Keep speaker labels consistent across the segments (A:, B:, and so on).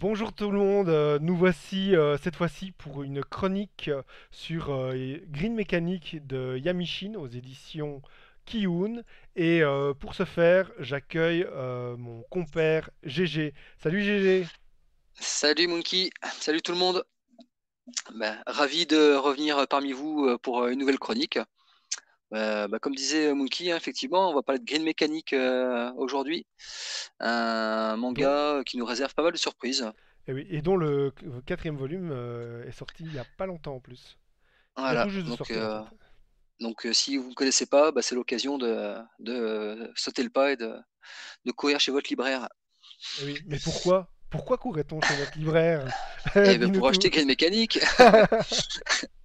A: Bonjour tout le monde, euh, nous voici euh, cette fois-ci pour une chronique euh, sur Green Mechanic de Yamishin aux éditions Kiun. Et pour ce faire, j'accueille mon compère GG. Salut GG!
B: Salut Monkey, salut tout le monde. Ben, ravi de revenir parmi vous pour une nouvelle chronique. Euh, ben, comme disait Monkey, hein, effectivement, on va parler de Green Mechanic euh, aujourd'hui, un manga qui nous réserve pas mal de surprises.
A: eh oui, et dont le qu- quatrième volume euh, est sorti il y a pas longtemps en plus. Tout
B: Voilà,
A: juste
B: donc,
A: sortir en
B: euh,
A: fait.
B: donc euh, si vous ne connaissez pas, ben, c'est l'occasion de, de sauter le pas et de, de courir chez votre libraire.
A: Eh oui, mais pourquoi? Pourquoi courrait-on chez notre libraire?
B: Et ben, pour acheter Green Mechanic,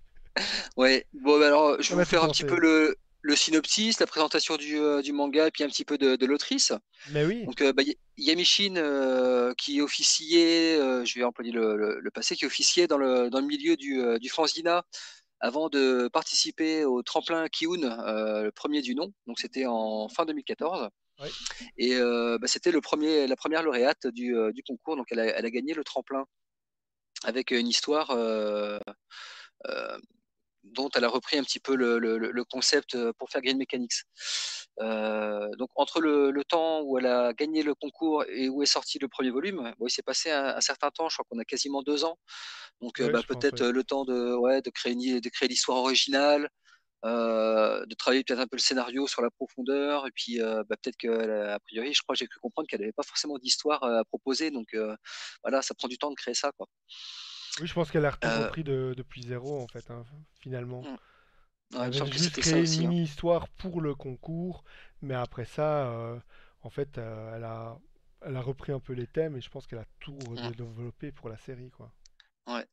B: Ouais, bon, bah alors je vais vous faire un petit peu le, le synopsis, la présentation du, euh, du manga et puis un petit peu de, de l'autrice.
A: Mais oui,
B: Donc, euh, bah, Yamishin, euh, qui officiait, euh, je vais employer le, le- le passé, qui officiait dans le, dans le milieu du, du fanzina avant de participer au tremplin Kiun, le premier du nom. Donc, c'était en fin 2014.
A: ouais,
B: Et bah, c'était le premier, la première lauréate du, du concours. Donc, elle a, elle a gagné le tremplin avec une histoire. euh, dont elle a repris un petit peu le, le- le concept euh, pour faire Green Mechanics. Euh, donc entre le, le temps où elle a gagné le concours et où est sorti le premier volume, bon, il s'est passé un, un certain temps, je crois qu'on a quasiment deux ans. Donc euh,
A: ouais,
B: bah, peut-être le temps de, ouais, de créer une- de créer l'histoire originale, euh, de travailler peut-être un peu le scénario sur la profondeur, et puis euh, bah, peut-être qu'a priori, je crois que j'ai cru comprendre qu'elle n'avait pas forcément d'histoire à proposer, donc voilà, ça prend du temps de créer ça, quoi.
A: Oui, je pense qu'elle a
B: Euh,
A: repris de- depuis zéro en fait, hein, finalement.
B: hmm,
A: Elle
B: ouais,
A: avait juste créé une
B: aussi. hein.
A: mini-histoire pour le concours, mais après ça, euh, en fait, euh, elle a, elle a repris un peu les thèmes et je pense qu'elle a tout
B: Hmm,
A: redéveloppé pour la série, quoi.
B: ouais.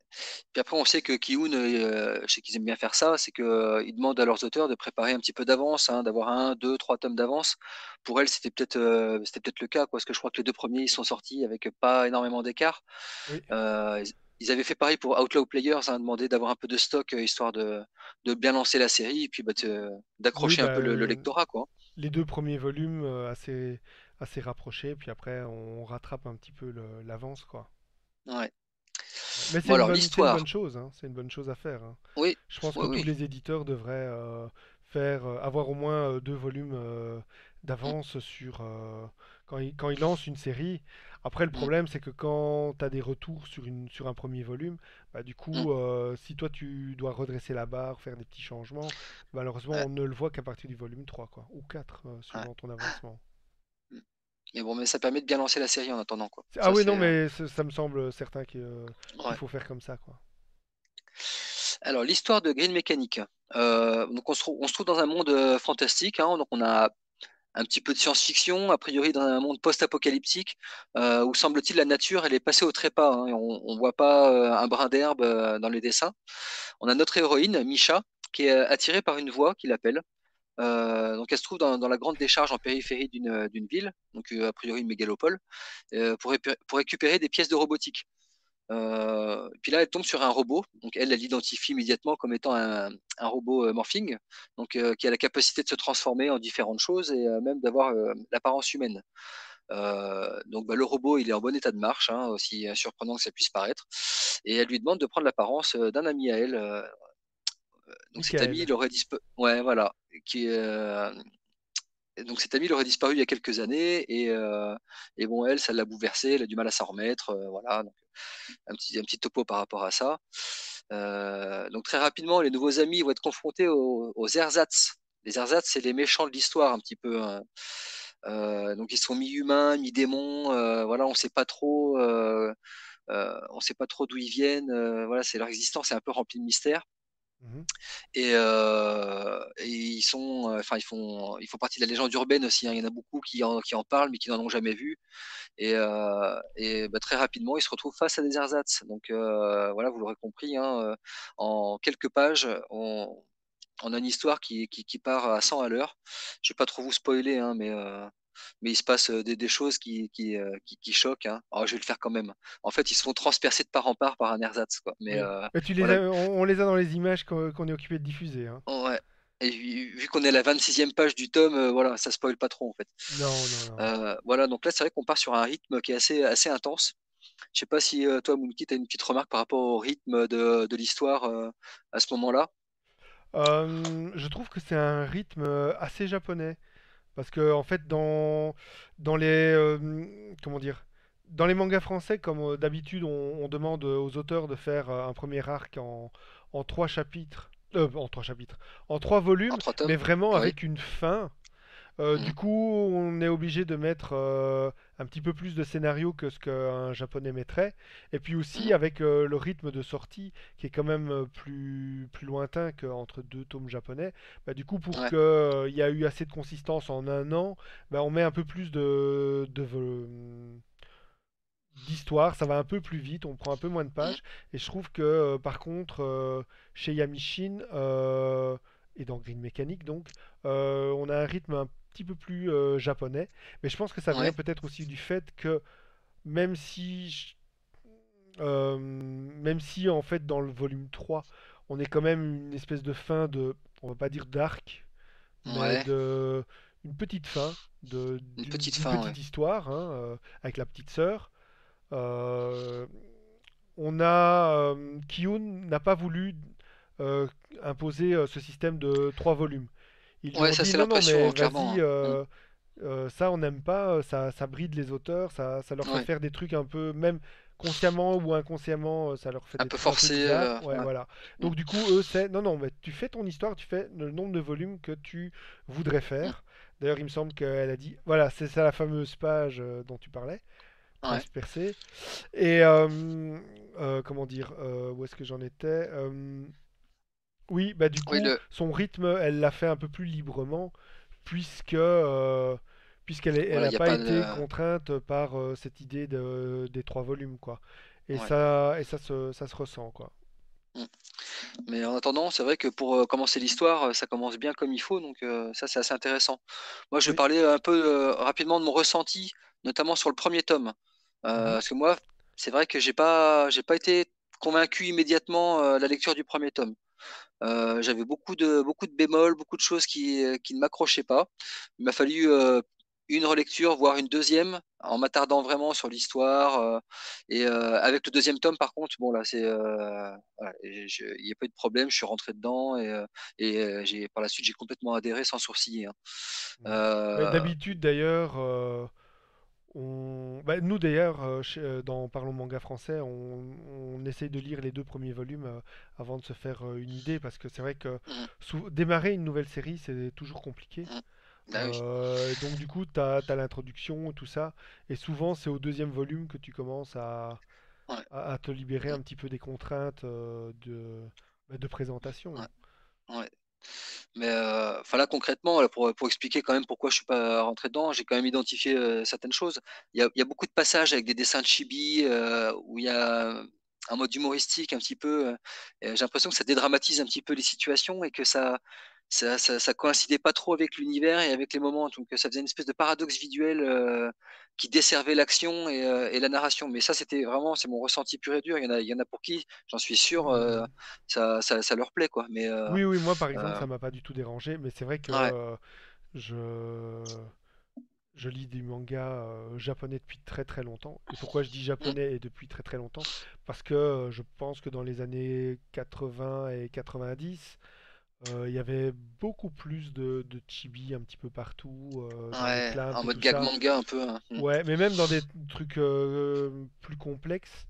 B: Puis après, on sait que Kiun, euh, je sais qu'ils aiment bien faire ça, c'est qu'ils demandent à leurs auteurs de préparer un petit peu d'avance, hein, d'avoir un, deux, trois tomes d'avance. Pour elle, c'était peut-être euh, c'était peut-être le cas, quoi, parce que je crois que les deux premiers, ils sont sortis avec pas énormément d'écart.
A: Oui,
B: Euh, ils, ils avaient fait pareil pour Outlaw Players, hein, demander d'avoir un peu de stock, euh, histoire de, de bien lancer la série, et puis bah,
A: oui,
B: d'accrocher un
A: bah,
B: peu le, le
A: euh,
B: lectorat, quoi.
A: les deux premiers volumes euh, assez, assez rapprochés, puis après on rattrape un petit peu l'avance, quoi.
B: Ouais.
A: Mais c'est
B: Bon,
A: une bonne, une chose, hein, c'est une bonne chose à faire, hein.
B: Oui,
A: Je pense que tous les éditeurs devraient euh, faire, euh, avoir au moins euh, deux volumes d'avance sur quand ils, quand ils lancent une série. Après, le
B: mm,
A: problème, c'est que quand tu as des retours sur une, sur un premier volume, bah, du
B: mm.
A: coup, euh, si toi tu dois redresser la barre, faire des petits changements, malheureusement,
B: Ouais,
A: on ne le voit qu'à partir du volume 3 quoi, ou 4 euh,
B: ouais.
A: suivant ton avancement.
B: Mm. Mais bon, mais ça permet de bien lancer la série en attendant, quoi.
A: Ah
B: Ça,
A: oui, non,
B: euh,
A: mais ça, ça me semble certain euh, qu'il
B: Ouais.
A: faut faire comme ça, quoi.
B: Alors, l'histoire de Green Mechanic. Euh, donc, on se trouve, on se trouve dans un monde euh, fantastique. hein. donc, on a un petit peu de science-fiction, a priori dans un monde post-apocalyptique, euh, où semble-t-il la nature, elle est passée au trépas. hein, on ne voit pas euh, un brin d'herbe euh, dans les dessins. On a notre héroïne, Misha, qui est attirée par une voix qui l'appelle. Euh, donc, elle se trouve dans, la grande décharge en périphérie d'une ville, donc a priori une mégalopole, pour récupérer des pièces de robotique. Euh, puis là, elle tombe sur un robot. Donc elle, elle l'identifie immédiatement comme étant un, un robot euh, morphing, donc euh, qui a la capacité de se transformer en différentes choses et même d'avoir l'apparence humaine. Donc bah, le robot, il est en bon état de marche, hein, aussi surprenant que ça puisse paraître. Et elle lui demande de prendre l'apparence d'un ami à elle. donc cet ami, il aurait disparu. Ouais, voilà. Qui, donc cet ami, il aurait disparu il y a quelques années et, euh, bon, elle, ça l'a bouleversée, elle a du mal à s'en remettre, euh, voilà. Un petit, un topo par rapport à ça. Euh, donc très rapidement, les nouveaux amis vont être confrontés aux, aux ersatz. Les ersatz, c'est les méchants de l'histoire un petit peu. hein. Donc ils sont mi-humains, mi-démons. voilà, on sait pas trop, sait pas trop d'où ils viennent. voilà, c'est leur existence est un peu remplie de mystères.
A: Mhm.
B: Et, euh, et ils sont, euh, enfin ils font, ils font partie de la légende urbaine aussi. hein. Il y en a beaucoup qui en, parlent mais qui n'en ont jamais vu. Et, euh, bah, très rapidement, ils se retrouvent face à des ersatz. Donc voilà, vous l'aurez compris, hein, en quelques pages, on, a une histoire qui, part à 100 à l'heure. Je vais pas trop vous spoiler, hein, mais, mais il se passe euh, des, des choses qui, qui, euh, qui, qui choquent. Hein. Alors, je vais le faire quand même. En fait, ils se font transpercer de part en part par un ersatz. Quoi. Mais euh,
A: Mais tu les
B: voilà,
A: as, on, on les a dans les images qu'on est occupé de diffuser, hein.
B: ouais. Et vu qu'on est à la 26e page du tome, euh, voilà, ça spoil pas trop en fait.
A: Non, non, non.
B: Euh, voilà, donc là, c'est vrai qu'on part sur un rythme qui est assez, assez intense. Je sais pas si toi, Mounki, tu as une petite remarque par rapport au rythme de, de l'histoire à ce moment-là?
A: Je trouve que c'est un rythme assez japonais. Parce que, en fait, dans, dans les. euh, comment dire? Dans les mangas français, comme euh, d'habitude, on, on demande aux auteurs de faire euh, un premier arc en, en trois chapitres. Euh, en trois chapitres. En trois
B: En
A: volumes, mais vraiment
B: Oui.
A: avec une fin. Euh, du coup, on est obligé de mettre euh, un petit peu plus de scénario que ce qu'un japonais mettrait. Et puis aussi
B: Mhm.
A: avec euh, le rythme de sortie qui est quand même plus, plus lointain qu'entre deux tomes japonais. Bah, du coup, pour
B: Ouais.
A: qu'il y a eu assez de consistance en un an, bah, on met un peu plus de, d'histoire. Ça va un peu plus vite, on prend un peu moins de pages. Et je trouve que par contre, chez Yamishin et dans Green Mechanic, donc, euh, on a un rythme un petit peu plus euh, japonais. Mais je pense que ça vient
B: Ouais.
A: peut-être aussi du fait que même si, je- euh, même si en fait dans le volume 3 on est quand même une espèce de fin de, on va pas dire d'arc, mais de une petite fin de
B: Une
A: d'une
B: petite fin, ouais.
A: petite histoire hein, euh, avec la petite sœur. On a Kiyun n'a pas voulu imposer ce système de trois volumes. Ils
B: Ouais, ça
A: dit
B: c'est l'impression,
A: mais
B: clairement. hein.
A: Euh, euh, ça on n'aime pas, euh, ça, ça bride les auteurs, ça, ça leur fait faire des trucs un peu, même consciemment ou inconsciemment, euh, ça leur fait
B: Un
A: des
B: peu forcé. euh,
A: Ouais,
B: ouais.
A: voilà.
B: Mhm.
A: Donc du coup, eux, c'est non, non, mais tu fais ton histoire, tu fais le nombre de volumes que tu voudrais
B: Mhm.
A: faire. D'ailleurs, il me semble qu'elle a dit, voilà, c'est ça la fameuse page euh, dont tu parlais,
B: Ouais.
A: Et euh, euh, comment dire, où est-ce que j'en étais? Oui, bah du
B: Oui,
A: coup,
B: le...
A: son rythme, elle l'a fait un peu plus librement, puisque euh, puisqu'elle
B: voilà,
A: n'a pas
B: pas
A: été
B: de.
A: contrainte par euh, cette idée de, des trois volumes, quoi. Et
B: Ouais.
A: ça, et ça se, ça se ressent, quoi.
B: Mhm. Mais en attendant, c'est vrai que pour euh, commencer l'histoire, ça commence bien comme il faut, donc euh, ça c'est assez intéressant. Moi, je vais
A: Oui.
B: parler un peu rapidement de mon ressenti, notamment sur le premier tome.
A: Mhm.
B: parce que moi, c'est vrai que j'ai pas, j'ai pas été convaincu immédiatement à la lecture du premier tome. Euh, j'avais beaucoup de, beaucoup de bémols, beaucoup de choses qui, euh, qui ne m'accrochaient pas. Il m'a fallu euh, une relecture, voire une deuxième, en m'attardant vraiment sur l'histoire. euh, et avec le deuxième tome, par contre, bon là, c'est, voilà, il n'y a pas eu de problème. Je suis rentré dedans et, et j'ai, par la suite, j'ai complètement adhéré sans sourciller. hein.
A: D'habitude, d'ailleurs, on... bah, nous, d'ailleurs, euh, chez- euh, dans Parlons Manga Français, on, on essaye de lire les deux premiers volumes euh, avant de se faire euh, une idée, parce que c'est vrai que démarrer une nouvelle série, c'est toujours compliqué.
B: mm, bah oui.
A: Euh, donc du coup, tu as, l'introduction, tout ça, et souvent c'est au deuxième volume que tu commences à,
B: Ouais,
A: à- à te libérer un petit peu des contraintes euh, de, bah, de
B: ouais,
A: présentation.
B: ouais. Mais euh, là concrètement, pour, expliquer quand même pourquoi je suis pas rentré dedans, j'ai quand même identifié euh, certaines choses. Il y a, il y a beaucoup de passages avec des dessins de chibi euh, où il y a un mode humoristique un petit peu. euh, j'ai l'impression que ça dédramatise un petit peu les situations et que ça ça, ça, ça coïncidait pas trop avec l'univers et avec les moments. Donc ça faisait une espèce de paradoxe visuel euh, qui desservait l'action et, euh, et la narration. Mais ça c'était vraiment c'est mon ressenti pur et dur. Il y en a il y en a pour qui, j'en suis sûr, euh, ça, ça ça leur plaît quoi. Mais
A: Oui, oui, moi par exemple, ça m'a pas du tout dérangé, mais c'est vrai que
B: ouais.
A: je, je lis du manga euh, japonais depuis très très longtemps. Et pourquoi je dis japonais et depuis très très longtemps? Parce que euh, je pense que dans les années 80 et 90, euh, il y avait beaucoup plus de, de chibi un petit peu partout, euh, dans les
B: Ouais, en mode gag
A: ça.
B: manga un peu. hein. Mm,
A: Ouais, mais même dans des trucs euh, plus complexes,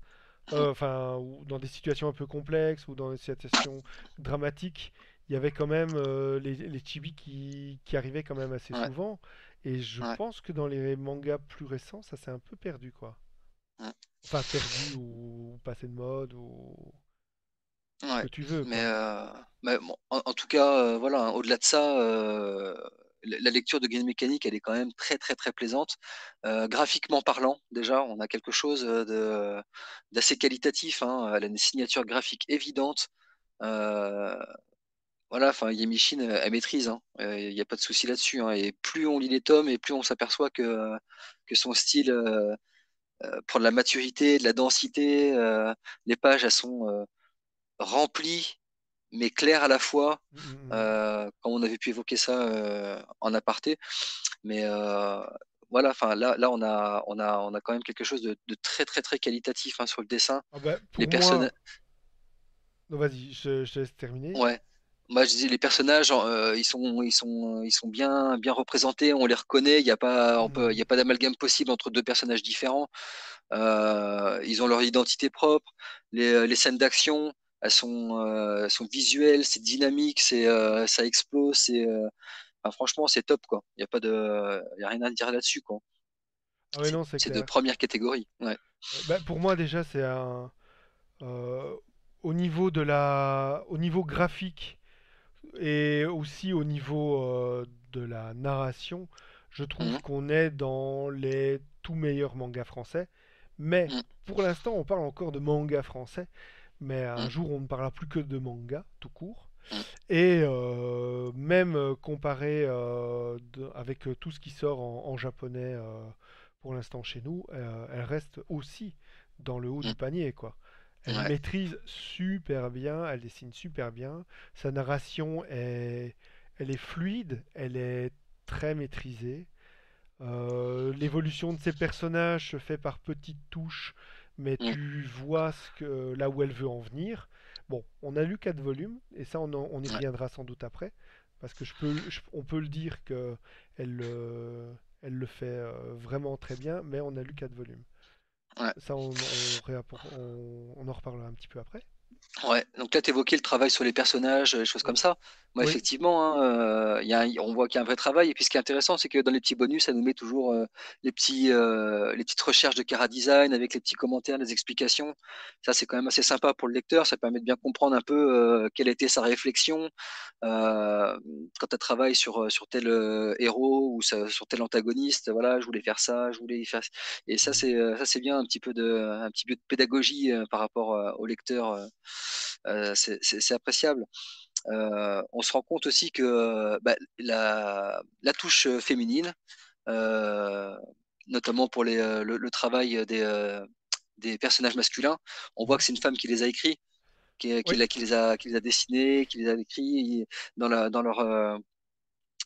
B: mm,
A: enfin, ou dans des situations un peu complexes ou dans des situations dramatiques, il y avait quand même euh, les, les chibis qui, qui arrivaient quand même assez
B: ouais,
A: souvent. Et je
B: ouais,
A: pense que dans les mangas plus récents, ça s'est un peu perdu, quoi. Enfin, perdu ou, passé de mode ou ce que tu veux,
B: Mais, euh, mais bon, en, en tout cas, euh, voilà, hein, au-delà de ça, la lecture de Game Mécanique, elle est quand même très très très plaisante. Euh, graphiquement parlant, déjà, on a quelque chose d'assez qualitatif. Hein. Elle a une signature graphique évidente. Euh, voilà, enfin, Yamishin, elle, elle maîtrise. hein. Euh, Il n'y a pas de souci là-dessus. hein. Et plus on lit les tomes, et plus on s'aperçoit que que son style euh, euh, prend de la maturité, de la densité. euh, les pages, elles sont euh, remplies, mais claires à la fois.
A: Mm, mm, mm.
B: Euh, comme on avait pu évoquer ça euh, en aparté. Mais euh, voilà, enfin là, là on a, on a, on a quand même quelque chose de, de très très très qualitatif hein, sur le dessin.
A: Ah bah,
B: Les
A: moi,
B: personnages,
A: non, vas-y, je, je te laisse terminer.
B: ouais. Moi, je les personnages, euh, ils sont, ils sont, ils sont bien, bien représentés. On les reconnaît. Il n'y a pas, peut, il y a pas d'amalgame possible entre deux personnages différents. Euh, ils ont leur identité propre. Les, les scènes d'action, elles sont, euh, sont visuelles, c'est dynamique, c'est, euh, ça explose. C'est, euh, enfin, franchement, c'est top, quoi. Il n'y a pas de, y a rien à dire là-dessus, quoi.
A: Ah ouais,
B: C'est de première catégorie. Ouais.
A: Euh, bah, pour moi, déjà, c'est un. euh, au niveau de la, au niveau graphique et aussi au niveau euh, de la narration, je trouve
B: Mhm,
A: qu'on est dans les tout meilleurs mangas français. Mais
B: mhm,
A: pour l'instant, on parle encore de manga français. Mais un
B: mhm,
A: jour, on ne parlera plus que de manga, tout court. Et euh, même euh, comparé euh, de- avec tout ce qui sort en, en japonais pour l'instant chez nous, elle reste aussi dans le haut du panier, quoi. Elle
B: Ouais.
A: maîtrise super bien, elle dessine super bien, sa narration est, elle est fluide, elle est très maîtrisée. Euh, l'évolution de ses personnages se fait par petites touches, mais
B: Mhm,
A: tu vois ce que, là où elle veut en venir. Bon, on a lu quatre volumes, et ça on, en- on y reviendra sans doute après, parce que je peux, je- on peut le dire que elle, le- elle le fait euh, vraiment très bien, mais on a lu quatre volumes.
B: Ouais.
A: Ça, on, on, en reparlera un petit peu après.
B: Ouais, donc là, tu évoquais le travail sur les personnages, les choses comme ça. Moi,
A: Oui.
B: effectivement, hein, euh, y a un- on voit qu'il y a un vrai travail. Et puis, ce qui est intéressant, c'est que dans les petits bonus, ça nous met toujours euh, les petits, euh, les petites recherches de Cara Design avec les petits commentaires, les explications. Ça, c'est quand même assez sympa pour le lecteur. Ça permet de bien comprendre un peu euh, quelle était sa réflexion euh, quand tu travailles sur, sur tel euh, héros ou sur tel antagoniste. Voilà, je voulais faire ça, je voulais faire. Et ça, c'est euh, ça, c'est bien un petit peu de, un petit peu de pédagogie euh, par rapport euh, au lecteur. Euh, c'est appréciable. Euh, on se rend compte aussi que bah, la, la touche euh, féminine, notamment pour les, le, le travail des, des personnages masculins, on voit que c'est une femme qui les a écrits, qui,
A: Oui.
B: qui les a, qui les a dessinés, qui les a écrits dans, la, dans leur,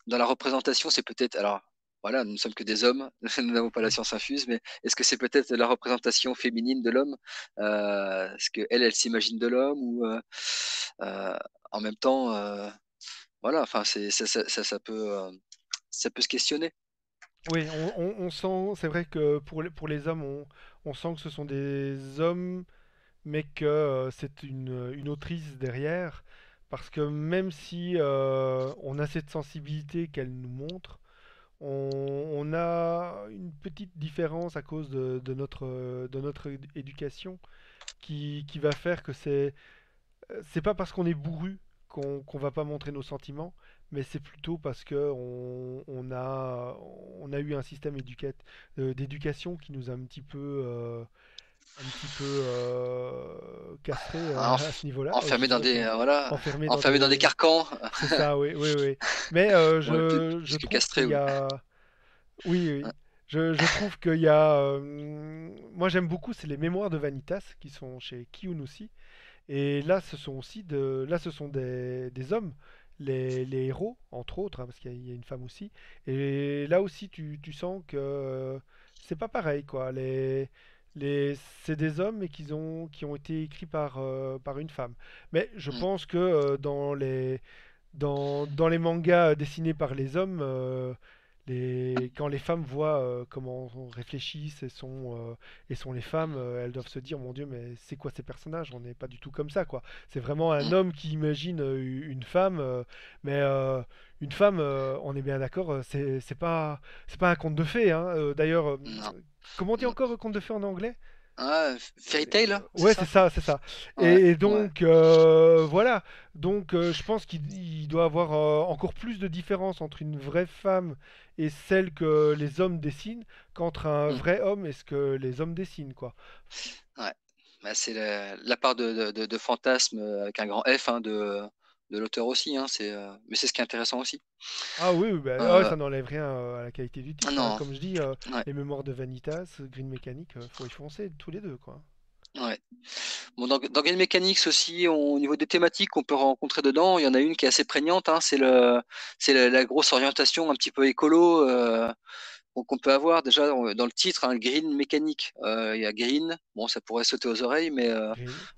B: dans la représentation, c'est peut-être, alors voilà, nous ne sommes que des hommes, nous n'avons pas la science infuse, mais est-ce que c'est peut-être la représentation féminine de l'homme euh, Est-ce qu'elle, elle, elle s'imagine de l'homme ou euh, euh, en même temps, voilà, enfin, ça, ça, ça, peut, ça peut se questionner.
A: Oui, on, sent, c'est vrai que pour les, pour les hommes, on, on sent que ce sont des hommes, mais que c'est une, une autrice derrière, parce que même si on a cette sensibilité qu'elle nous montre, on, a une petite différence à cause de, notre, éducation qui, qui va faire que c'est c'est pas parce qu'on est bourru qu'on qu'on va pas montrer nos sentiments, mais c'est plutôt parce que on, on a, on a eu un système euh, d'éducation qui nous a un petit peu, euh, un petit peu euh, castré
B: Enf-
A: à ce niveau-là. Euh,
B: enfermé dans des, euh, voilà,
A: enfermé dans
B: enfermé dans des carcans,
A: c'est ça, oui, oui, oui. Mais euh,
B: ouais,
A: je, je trouve
B: castré,
A: qu'il y a, oui. Je, je trouve qu'il y a, euh, moi j'aime beaucoup, c'est les mémoires de Vanitas qui sont chez Kiyun aussi. Et là, ce sont aussi de, là, ce sont des, des hommes, les, les héros, entre autres, hein, parce qu'il y, a il y a une femme aussi. Et là aussi, tu, tu sens que euh, c'est pas pareil, quoi. Les, les, c'est des hommes, mais qui ont, qui ont été écrits par, euh, par une femme. Mais je
B: Mm,
A: pense que euh, dans les, dans, dans les mangas dessinés par les hommes, euh, les, quand les femmes voient euh, comment on réfléchissent et sont, euh, et sont les femmes, euh, elles doivent se dire, mon Dieu, mais c'est quoi ces personnages? On n'est pas du tout comme ça, quoi. C'est vraiment un
B: mm,
A: homme qui imagine euh, une femme, euh, mais euh, une femme, euh, on est bien d'accord, euh, c'est c'est pas, c'est pas un conte de fées, hein. Euh, d'ailleurs, euh, comment on dit encore euh, conte de fées en anglais?
B: Ah, Fairy Tail, hein,
A: Ouais, c'est
B: ça?
A: c'est ça.
B: Ouais,
A: Et, et
B: ouais.
A: donc, euh, voilà. Donc, euh, je pense qu'il il doit avoir euh, encore plus de différence entre une vraie femme et celle que les hommes dessinent qu'entre un
B: mm,
A: vrai homme et ce que les hommes dessinent, quoi.
B: ouais. Bah, c'est la, la part de, de, de- de fantasme avec un grand F hein, de, de l'auteur aussi. Hein, c'est, euh, mais c'est ce qui est intéressant aussi.
A: Ah oui, bah, ah ouais,
B: Euh,
A: ça n'enlève rien euh, à la qualité du titre. hein.
B: non,
A: Comme je dis, euh,
B: ouais,
A: les mémoires de Vanitas, Green Mechanic, euh, faut y foncer tous les deux, quoi.
B: ouais. Bon, dans, dans Game Mechanics aussi, on- au niveau des thématiques qu'on peut rencontrer dedans, il y en a une qui est assez prégnante. hein, c'est le, c'est la, la grosse orientation un petit peu écolo. Euh, qu'on peut avoir déjà dans, dans le titre, un green mécanique. Euh, il y a green, bon, ça pourrait sauter aux oreilles, mais euh,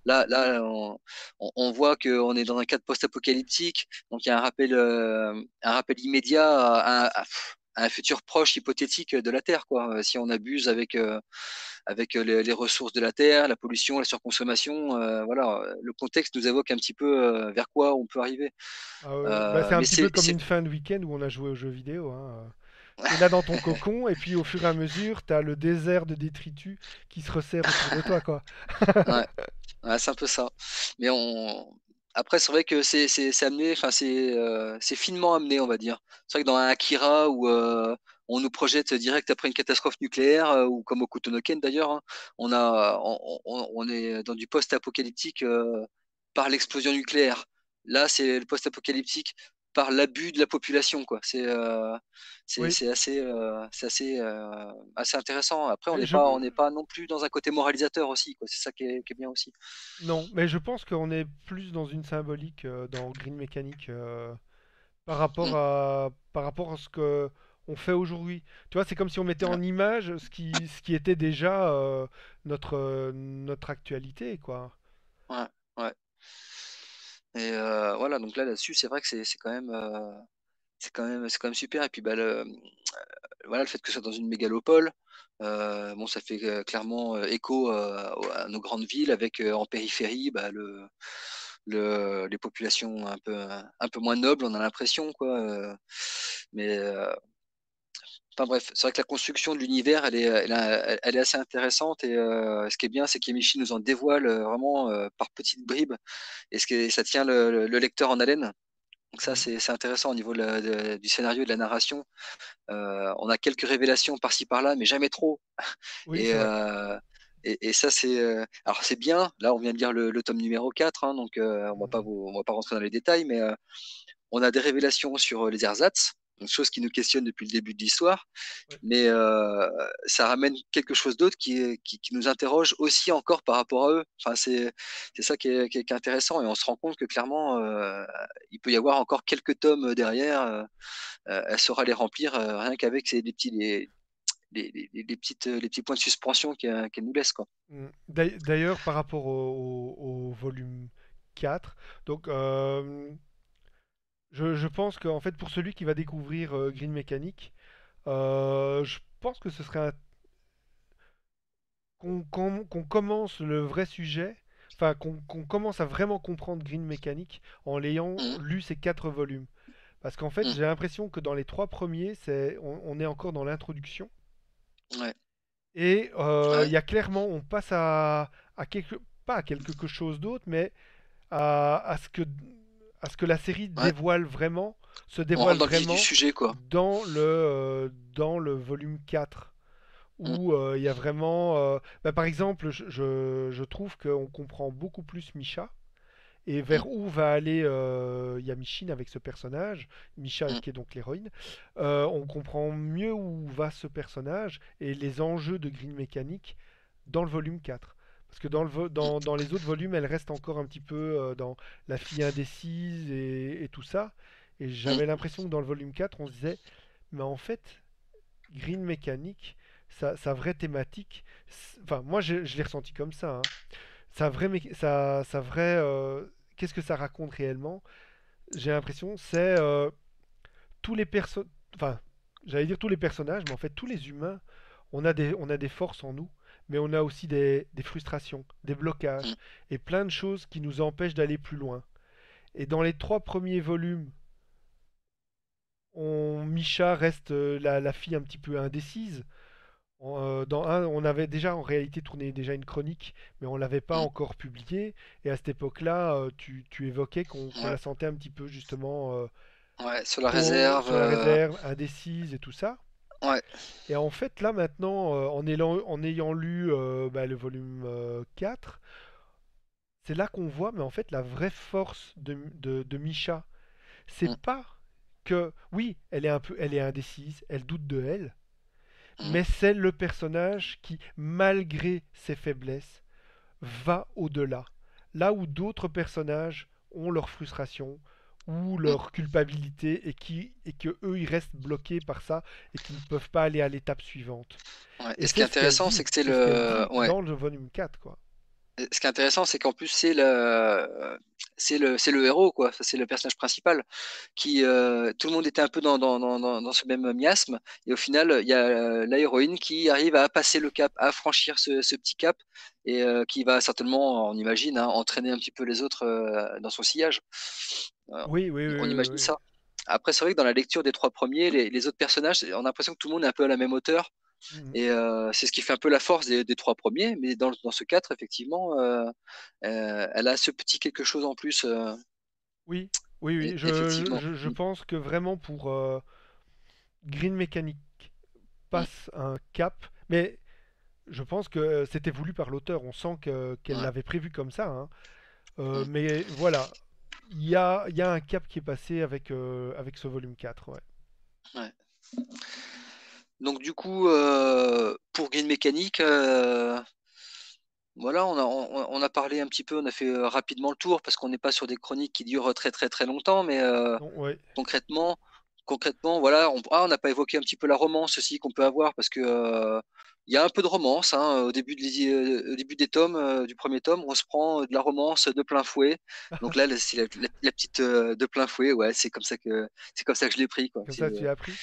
B: là, là, on, on- on voit qu'on est dans un cadre post-apocalyptique, donc il y a un rappel, euh, un rappel immédiat à, à- à un futur proche hypothétique de la Terre, quoi. Euh, Si on abuse avec, euh, avec les, les ressources de la Terre, la pollution, la surconsommation, euh, voilà, le contexte nous évoque un petit peu euh, vers quoi on peut arriver.
A: Ah ouais, bah,
B: Euh,
A: c'est un petit peu comme une fin de week-end où on a joué aux jeux vidéo. Hein. T'es là dans ton cocon et puis au fur et à mesure, t'as le désert de détritus qui se resserre autour de toi, quoi.
B: ouais. C'est un peu ça. Mais on... après, c'est vrai que c'est amené, enfin, c'est euh, c'est finement amené, on va dire. C'est vrai que dans un Akira où euh, on nous projette direct après une catastrophe nucléaire, euh, ou comme au Kutonoken d'ailleurs, hein, on a, on, on- est dans du post-apocalyptique par l'explosion nucléaire. Là, c'est le post-apocalyptique par l'abus de la population, quoi. C'est euh, c'est
A: Oui,
B: c'est assez, euh, c'est assez, euh, assez intéressant. Après, on n'est
A: je...
B: pas, on n'est pas non plus dans un côté moralisateur aussi, quoi. C'est ça qui est, qui est bien aussi.
A: Non, mais je pense qu'on est plus dans une symbolique dans Green Mechanic par rapport
B: Mm,
A: à, par rapport à ce que on fait aujourd'hui. Tu vois, c'est comme si on mettait en image ce qui, ce qui était déjà euh, notre, euh, notre actualité, quoi.
B: ouais, ouais. Et euh, voilà, donc là, là-dessus, c'est vrai que c'est c'est quand même, euh, c'est quand quand même super. Et puis, bah, le, voilà, le fait que ce soit dans une mégalopole, euh, ça fait euh, clairement euh, écho euh, à nos grandes villes avec euh, en périphérie, bah, le, le, les populations un peu, moins nobles, on a l'impression, euh, mais euh, Enfin bref, c'est vrai que la construction de l'univers, elle est, elle, a- elle est assez intéressante et euh, ce qui est bien, c'est qu'Emichi nous en dévoile euh, vraiment euh, par petites bribes et ce qui est- ça tient le, le- le lecteur en haleine. Donc ça,
A: Mhm.
B: c'est intéressant au niveau de la- de- du scénario et de la narration. Euh, on a quelques révélations par-ci par-là, mais jamais trop.
A: Oui,
B: Et, euh, ça, c'est euh, alors c'est bien. Là, on vient de lire le, le tome numéro 4, hein, donc euh, on va pas
A: Mhm.
B: vous, on va pas rentrer dans les détails, mais euh, on a des révélations sur les ersatz, chose qui nous questionne depuis le début de l'histoire
A: Ouais.
B: mais euh, ça ramène quelque chose d'autre qui, est- qui, qui nous interroge aussi encore par rapport à eux. Enfin, c'est c'est ça qui est, qui intéressant et on se rend compte que clairement, euh, il peut y avoir encore quelques tomes derrière. euh, elle saura les remplir rien qu'avec ces, les petits, les, les, les- les petites, les petits points de suspension qu'elle nous laisse, quoi.
A: Mm. D'ail- D'ailleurs, par rapport au, au- au volume 4, donc je, je pense qu'en fait, pour celui qui va découvrir euh, Green Mechanic, euh, je pense que ce serait un- qu'on qu'on- qu'on commence le vrai sujet, enfin qu'on qu'on commence à vraiment comprendre Green Mechanic en l'ayant
B: Mhm,
A: lu ces quatre volumes. Parce qu'en fait,
B: mhm,
A: j'ai l'impression que dans les trois premiers, c'est, on, on est encore dans l'introduction.
B: ouais,
A: Et euh,
B: ouais,
A: il y a clairement, on passe à, à quelque, pas à quelque chose d'autre, mais à, à ce que, à ce que la série
B: ouais.
A: dévoile vraiment, se dévoile
B: du
A: vraiment
B: sujet, quoi.
A: dans le, euh, dans le volume 4,
B: Mhm,
A: où euh, il y a vraiment... euh, bah, par exemple, je, je, je trouve qu'on comprend beaucoup plus Misha, et vers où va aller euh, Yamishin avec ce personnage, Misha
B: mhm,
A: qui est donc l'héroïne. Euh, on comprend mieux où va ce personnage et les enjeux de Green Mechanic dans le volume 4. Parce que dans, le vo- dans, dans les autres volumes, elle reste encore un petit peu euh, dans la fille indécise et, et tout ça. Et j'avais l'impression que dans le volume 4, on se disait, mais en fait, Green Mechanic, sa, sa vraie thématique, enfin, moi je, je l'ai ressenti comme ça. hein. Sa vraie, sa vraie, euh, qu'est-ce que ça raconte réellement? J'ai l'impression, c'est euh, tous les personnes, enfin, j'allais dire tous les personnages, mais en fait tous les humains, on a des, on a des forces en nous, mais on a aussi des, des frustrations, des blocages et plein de choses qui nous empêchent d'aller plus loin. Et dans les trois premiers volumes, on, Misha reste euh, la, la fille un petit peu indécise. En, euh, dans un, on avait déjà en réalité tourné déjà une chronique, mais on l'avait pas
B: mhm.
A: encore publiée. Et à cette époque-là, euh, tu, tu évoquais qu'on la sentait un petit peu justement euh,
B: ouais, sur la réserve.
A: sur la réserve, indécise et tout ça.
B: Ouais,
A: Et en fait, là maintenant, euh, en, ayant, en ayant lu euh, bah, le volume euh, 4, c'est là qu'on voit, mais en fait, la vraie force de, de, de Misha, c'est
B: mhm,
A: pas que, oui, elle est un peu, elle est indécise, elle doute de elle,
B: mhm,
A: mais c'est le personnage qui, malgré ses faiblesses, va au-delà. Là où d'autres personnages ont leurs frustrations, ou leur culpabilité et, qui, et que eux ils restent bloqués par ça et qu'ils ne peuvent pas aller à l'étape suivante.
B: Ouais.
A: Et
B: Et ce qui est
A: c'est ce qu'elle
B: intéressant, c'est que c'est le, ouais.
A: dans le volume 4, quoi.
B: Ce qui est intéressant, c'est qu'en plus c'est le, c'est le, c'est le héros quoi. C'est le personnage principal qui, euh, tout le monde était un peu dans, dans, dans, dans dans ce même miasme, et au final, il y a euh, la héroïne qui arrive à passer le cap, à franchir ce, ce petit cap, et euh, qui va certainement, on imagine, hein, entraîner un petit peu les autres euh, dans son sillage.
A: Oui, oui, oui,
B: on
A: oui,
B: imagine
A: oui.
B: ça. Après, c'est vrai que dans la lecture des trois premiers, les, les autres personnages, on a l'impression que tout le monde est un peu à la même hauteur.
A: Mhm.
B: Et euh, c'est ce qui fait un peu la force des, des trois premiers. Mais dans, dans ce cadre, effectivement, euh, euh, elle a ce petit quelque chose en plus.
A: Oui, oui, oui. Je, je, je
B: Mm,
A: pense que vraiment pour Green Mechanic
B: mm,
A: passe un cap, mais je pense que c'était voulu par l'auteur. On sent que qu'elle
B: ouais,
A: l'avait prévu comme ça. hein. Mais voilà, il y a, il y a un cap qui est passé avec, avec ce volume 4. Ouais.
B: ouais. Donc du coup, euh, pour Green Mécanique, euh, voilà, on a, on, on a parlé un petit peu, on a fait euh, rapidement le tour parce qu'on n'est pas sur des chroniques qui durent très très très longtemps, mais euh,
A: ouais.
B: concrètement, concrètement, voilà, on ah, on n'a pas évoqué un petit peu la romance aussi qu'on peut avoir parce que il y a un peu de romance hein, au début de les- au début des tomes, euh, du premier tome, on se prend de la romance de plein fouet. Donc là, c'est la, la- la petite euh, de plein fouet, ouais, c'est comme ça que c'est comme ça que je l'ai pris, quoi.
A: Comme
B: C'est
A: ça, tu l'as appris.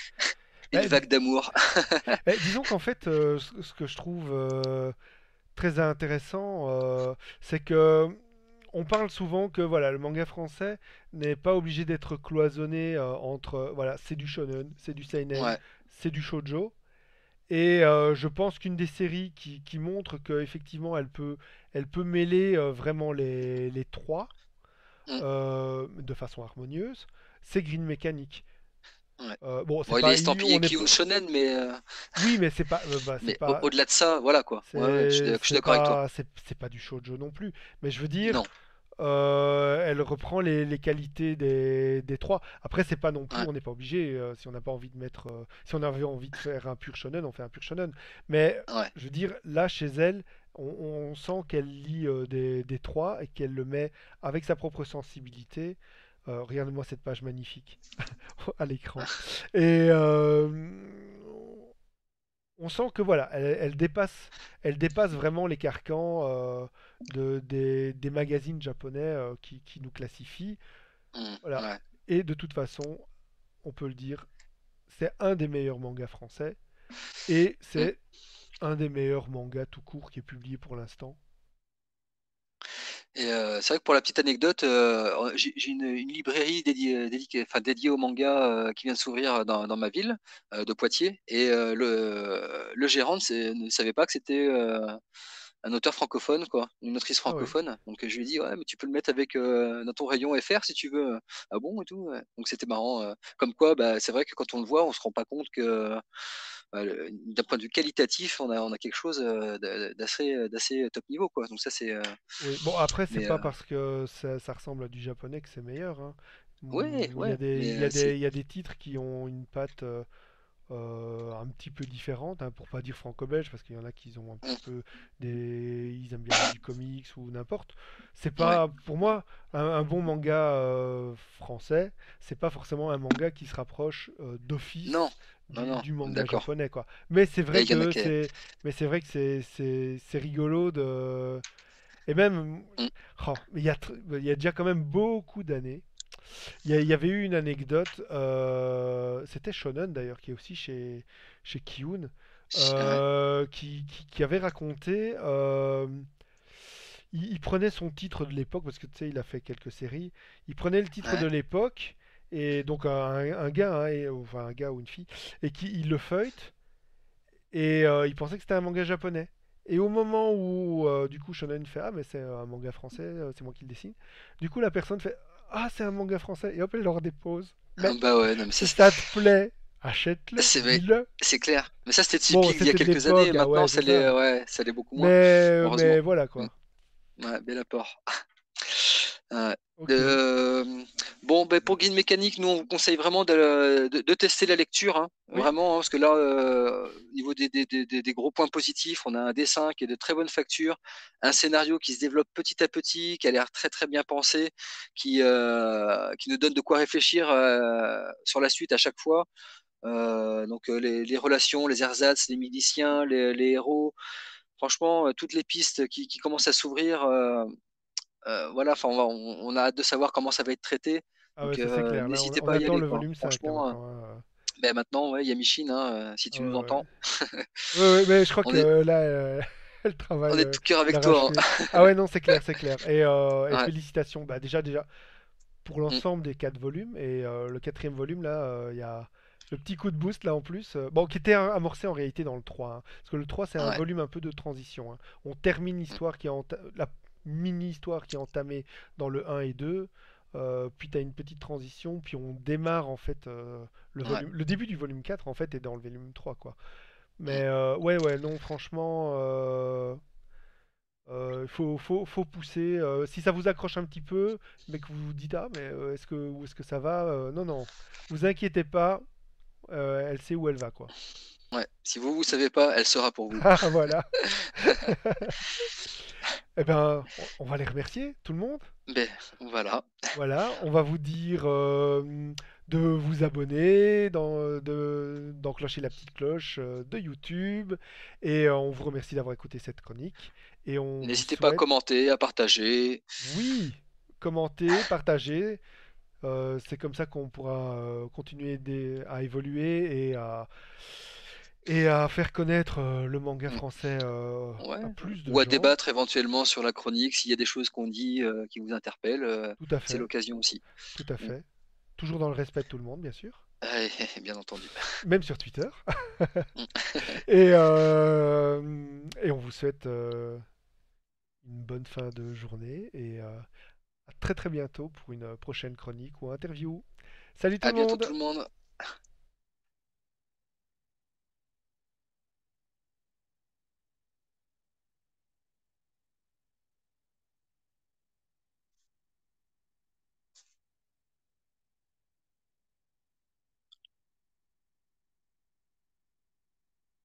B: Une
A: Eh,
B: vague d'amour.
A: eh, disons qu'en fait, euh, ce, que je trouve euh, très intéressant, euh, c'est que on parle souvent que voilà, le manga français n'est pas obligé d'être cloisonné entre voilà, c'est du shonen, c'est du seinen,
B: Ouais.
A: c'est du shoujo. Et je pense qu'une des séries qui, qui montre qu'effectivement elle peut, elle peut mêler vraiment les, les trois
B: Mm,
A: de façon harmonieuse, c'est Green Mechanic.
B: Ouais.
A: Euh, bon,
B: Bon, il est estampillé Kiyun Shonen, mais euh,
A: oui, mais c'est pas, euh, bah,
B: mais
A: pas,
B: au-delà de ça, voilà quoi. Ouais, je suis d'accord avec toi.
A: c'est pas du shoujo non plus. Mais je veux dire, euh, elle reprend les, les qualités des, des trois. Après, c'est pas non plus,
B: Ouais.
A: on n'est pas obligé. si on n'a pas envie de mettre, si on avait envie de faire un pur shonen, on fait un pur shonen. Mais je veux dire, là, chez elle, on, on sent qu'elle lit des, des trois et qu'elle le met avec sa propre sensibilité. Euh, Regarde-moi cette page magnifique à l'écran. Et euh, on sent que voilà, elle, elle dépasse, elle dépasse vraiment les carcans euh, de, des, des magazines japonais euh, qui, qui nous classifient.
B: Mm,
A: Voilà.
B: ouais.
A: Et de toute façon, on peut le dire, c'est un des meilleurs mangas français et c'est un des meilleurs mangas tout court qui est publié pour l'instant.
B: Et euh, c'est vrai que pour la petite anecdote, euh, j'ai une, une librairie dédiée, dédiée, enfin, dédiée au manga euh, qui vient de s'ouvrir dans, dans ma ville euh, de Poitiers. Et euh, le, le gérant ne, savait pas que c'était euh, un auteur francophone, quoi, une autrice
A: Ah ouais.
B: francophone. Donc je lui ai dit, ouais, mais tu peux le mettre avec euh, dans ton rayon FR si tu veux. Ah bon et tout. ouais. Donc c'était marrant. euh. Comme quoi, bah, c'est vrai que quand on le voit, on se rend pas compte que d'un point de vue qualitatif, on a, on a quelque chose euh, d'a- d'assez, d'assez top niveau, quoi. Donc ça c'est, euh,
A: Oui. Bon, après, c'est
B: mais
A: pas
B: euh,
A: parce que ça, ça ressemble à du japonais que c'est meilleur. hein.
B: ouais,
A: Il y a
B: ouais,
A: des, il
B: mais
A: y a
B: euh,
A: des,
B: c'est
A: il y a des titres qui ont une patte euh, un petit peu différente, hein, pour pas dire franco-belge, parce qu'il y en a qui ont un petit peu des, ils aiment bien du comics ou n'importe. C'est
B: ouais.
A: pas, pour moi, un, un bon manga euh, français, c'est pas forcément un manga qui se rapproche euh, d'office
B: non,
A: du,
B: non,
A: du manga japonais, quoi. Mais c'est vrai que c'est, mais c'est vrai que c'est, c'est, c'est rigolo de, et même,
B: Mm,
A: oh, il y a, y a déjà quand même beaucoup d'années. Il y, avait eu une anecdote, euh, c'était Shonen d'ailleurs, qui est aussi chez, chez Kiun,
B: ouais,
A: euh, qui, qui- qui avait raconté, euh, il, il prenait son titre de l'époque, parce que tu sais, il a fait quelques séries, il prenait le titre de l'époque, et donc un, un gars, hein, et- enfin un gars ou une fille, et qui il le feuille, et il pensait que c'était un manga japonais. Et au moment où, euh, du coup, Shonen fait Ah, mais c'est un manga français, c'est moi qui le dessine. Du coup, la personne fait Ah, c'est un manga français. Et hop, elle leur dépose.
B: Ah,
A: Mais
B: bah ouais, non, mais ça,
A: si
B: c'est
A: ça te plaît, achète-le,
B: c'est clair. Mais ça, c'était
A: Bon,
B: typique d'il y a quelques années.
A: ah
B: Maintenant,
A: ouais,
B: ça
A: c'est
B: l'est,
A: ça.
B: ouais, ça l'est beaucoup moins,
A: Mais,
B: heureusement.
A: mais voilà
B: Mm,
A: quoi.
B: Ouais, bel apport. Euh, euh, bon, ben, pour guide mécanique, nous, on vous conseille vraiment de, de- de tester la lecture, hein,
A: Oui.
B: vraiment, hein, parce que là, euh, au niveau des, des- des- des- gros points positifs, on a un dessin qui est de très bonne facture, un scénario qui se développe petit à petit, qui a l'air très très bien pensé, qui, euh, qui nous donne de quoi réfléchir sur la suite à chaque fois. Donc les, les relations, les ersatz, les miliciens, les, les héros, franchement, toutes les pistes qui, qui commencent à s'ouvrir. euh, voilà, enfin, on, on- on a hâte de savoir comment ça va être traité.
A: Ah ouais,
B: euh,
A: on,
B: n'hésitez
A: on
B: pas à y aller,
A: le
B: quoi.
A: volume 5 là,
B: Franchement, euh,
A: maintenant. hein.
B: ben maintenant, ouais, Yamishin, hein, euh, si tu
A: ouais,
B: nous
A: ouais.
B: entends,
A: Ouais, mais je crois
B: on
A: que
B: est,
A: euh, là, euh, elle
B: on
A: travaille
B: est de
A: euh,
B: tout cœur avec toi.
A: d'arrache-pied. Ah ouais, non, c'est clair, c'est clair. Et, euh,
B: hein.
A: Félicitations. Bah, déjà, déjà, pour
B: Mm.
A: l'ensemble des quatre volumes. Et euh, le quatrième volume, là, euh, il y a le petit coup de boost, là, en plus. euh, bon, qui était amorcé en réalité dans le 3. hein. parce que le 3, c'est un volume un peu de transition. hein. On termine
B: Mm.
A: l'histoire qui est la mini-histoire qui est entamée dans le 1 et 2. euh, puis tu as une petite transition, puis on démarre en fait euh, le
B: Ouais.
A: volume. Le début du volume 4 en fait est dans le volume 3 quoi.
B: Mm.
A: Mais euh, ouais ouais non franchement euh, faut, faut, faut pousser. si ça vous accroche un petit peu, mais que vous vous dites ah mais est-ce que où est-ce que ça va Non non, vous inquiétez pas, elle sait où elle va quoi.
B: Ouais. Si vous, vous savez pas, elle sera pour vous.
A: Ah voilà. Eh ben on va les remercier tout le monde.
B: Ben, voilà.
A: Voilà, on va vous dire euh, de vous abonner, d'en- de- d'enclencher la petite cloche euh, de YouTube. Et euh, on vous remercie d'avoir écouté cette chronique. Et on
B: N'hésitez pas à commenter, à partager.
A: oui, commenter, partager. Euh, c'est comme ça qu'on pourra continuer à évoluer et à, et à faire connaître euh, le manga
B: Mm.
A: français euh,
B: Ouais.
A: à plus de
B: Ou à
A: gens.
B: débattre éventuellement sur la chronique s'il y a des choses qu'on dit euh, qui vous interpellent. euh,
A: Tout à
B: c'est l'occasion aussi.
A: tout à
B: Mm.
A: fait. Toujours dans le respect de tout le monde, bien sûr.
B: Ouais, bien entendu.
A: Même sur Twitter.
B: Mm.
A: Et, euh, et on vous souhaite euh, une bonne fin de journée et euh, à très très bientôt pour une prochaine chronique ou interview. Salut tout
B: À
A: le
B: bientôt
A: monde!
B: tout le monde.